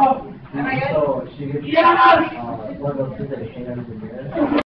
So she gets uh, one of those things that hang.